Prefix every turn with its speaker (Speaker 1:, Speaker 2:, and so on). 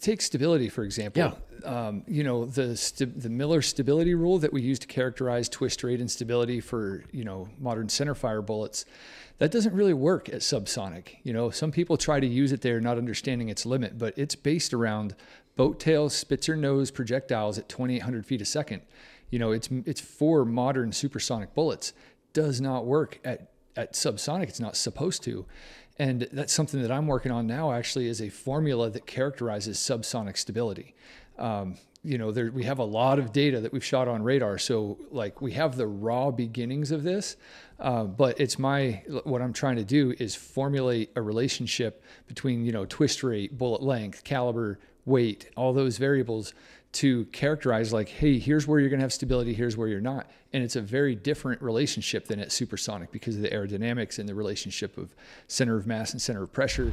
Speaker 1: take stability for example.
Speaker 2: Yeah.
Speaker 1: Um, you know the the Miller stability rule that we use to characterize twist rate and stability for you know modern centerfire bullets. That doesn't really work at subsonic. You know, some people try to use it there, not understanding its limit, but it's based around boat tail Spitzer nose projectiles at 2,800 feet a second. You know, it's it's for modern supersonic bullets. Does not work at at subsonic. It's not supposed to. And that's something that I'm working on now. Actually, is a formula that characterizes subsonic stability. Um, you know, there, we have a lot of data that we've shot on radar. So, like, we have the raw beginnings of this, uh, but it's my what I'm trying to do is formulate a relationship between you know twist rate, bullet length, caliber, weight, all those variables to characterize like, hey, here's where you're going to have stability, here's where you're not. And it's a very different relationship than at supersonic because of the aerodynamics and the relationship of center of mass and center of pressure.